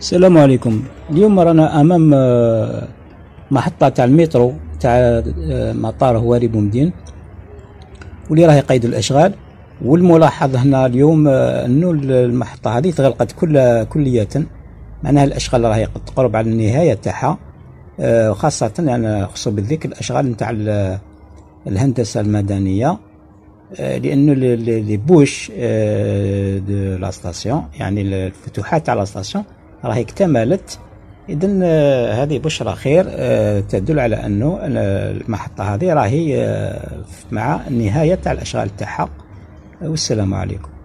السلام عليكم. اليوم رانا أمام آه، محطة تاع المترو تاع آه، مطار هواري بومدين واللي راهي قيد الأشغال. والملاحظ هنا اليوم آه، أنه المحطة هذه تغلقت كل كلية. معناها الأشغال راهي تقرب على النهاية تاعها. خاصة يعني خصو بالذكر الأشغال نتاع الهندسة المدنية. لأنه لي بوش لا يعني الفتوحات تاع لا راهي اكتملت. اذا آه، هذه بشرى خير آه، تدل على أنه المحطة هذه راهي آه، مع النهايه تاع الأشغال تاعها. والسلام عليكم.